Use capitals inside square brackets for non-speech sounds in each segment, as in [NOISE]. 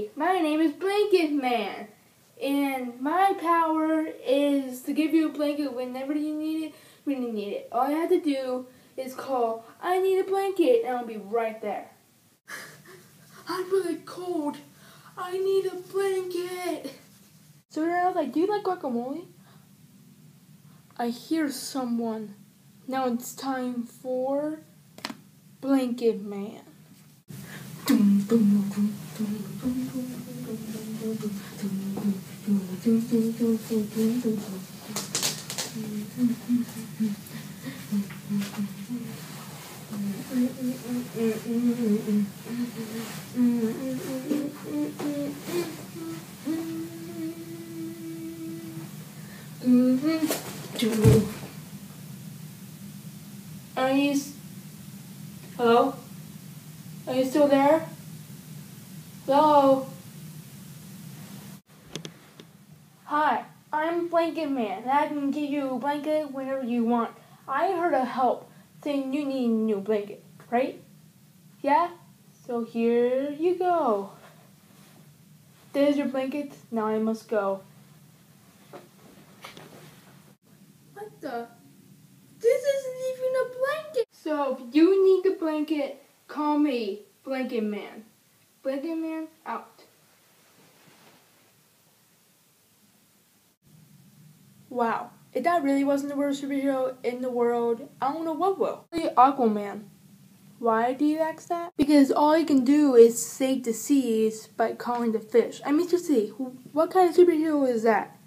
Hey, my name is Blanket Man, and my power is to give you a blanket whenever you need it, when you need it. All you have to do is call, I need a blanket, and I'll be right there. [LAUGHS] I'm really cold. I need a blanket. So then I was like, do you like guacamole? I hear someone. Now it's time for Blanket Man. Are you? Hello? Are you still there? Hello? Hi, I'm Blanket Man, and I can give you a blanket whenever you want. I heard a help saying you need a new blanket, right? Yeah? So here you go. There's your blanket. Now I must go. What the? This isn't even a blanket. So if you need a blanket, call me Blanket Man. Blanket Man out. Wow, if that really wasn't the worst superhero in the world, I don't know what will. Aquaman. Why do you ask that? Because all he can do is save the seas by calling the fish. I mean, seriously, what kind of superhero is that?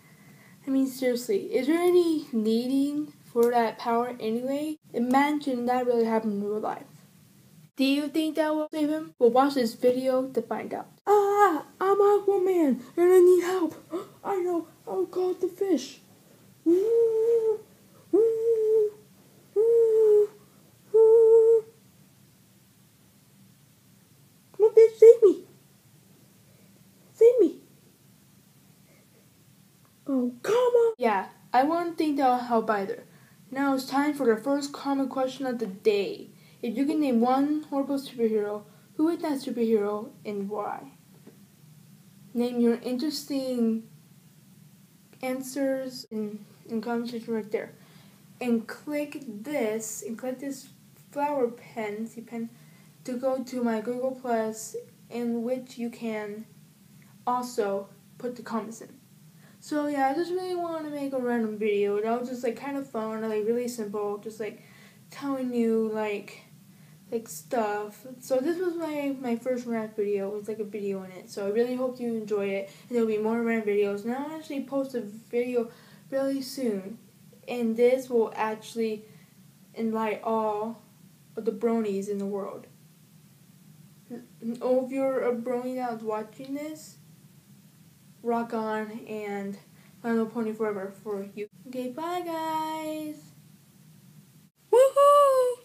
I mean, seriously, is there any needing for that power anyway? Imagine that really happened in real life. Do you think that will save him? Well, watch this video to find out. Ah, I'm Aquaman and I need help. [GASPS] I know, I'll call the fish. Ooh, ooh, ooh. Come on, fish, save me. Save me. Oh, come on. Yeah, I won't think that'll help either. Now it's time for the first common question of the day. If you can name one horrible superhero, who is that superhero and why? Name your interesting answers in, in comment section right there. And click this, and click this flower pen, see pen, to go to my Google Plus, in which you can also put the comments in. So yeah, I just really want to make a random video. That was just like kind of fun, like really simple, just like telling you like like stuff. So this was my my first rant video. It was like a video in it. So I really hope you enjoyed it. And there'll be more rant videos. And I'll actually post a video really soon. And this will actually enlighten all of the bronies in the world. And if you're a brony that's watching this, rock on and Little Pony Forever for you. Okay, bye guys. Woohoo!